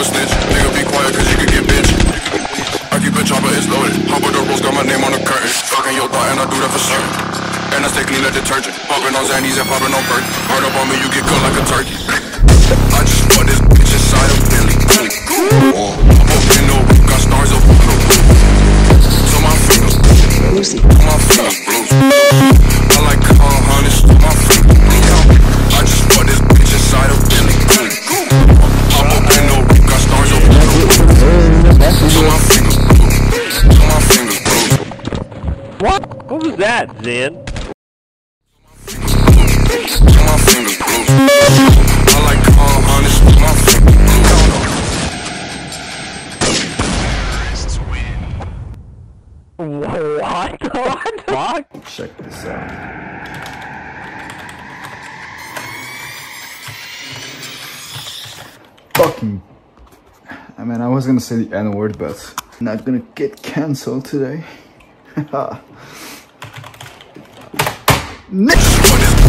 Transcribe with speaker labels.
Speaker 1: a snitch. Nigga be quiet cause you could get bitch I keep a chopper, it's loaded. Hop with the rolls, got my name on the curtain.
Speaker 2: Fucking
Speaker 1: your thought and I do that for certain. And I stay clean like detergent. Popping on Zannies and popping on Bird Heard up on me, you get cut like a turkey. I just want this
Speaker 2: bitch
Speaker 1: inside of Billy
Speaker 2: oh, I'm
Speaker 1: up in the got stars up on
Speaker 2: the
Speaker 1: roof.
Speaker 2: To
Speaker 1: my fingers. To my fingers. What? Was that, Zen? What? What? Fuck?
Speaker 3: Check this out. Fucking. I mean, I was gonna say the N word, but not gonna get cancelled today. What
Speaker 1: is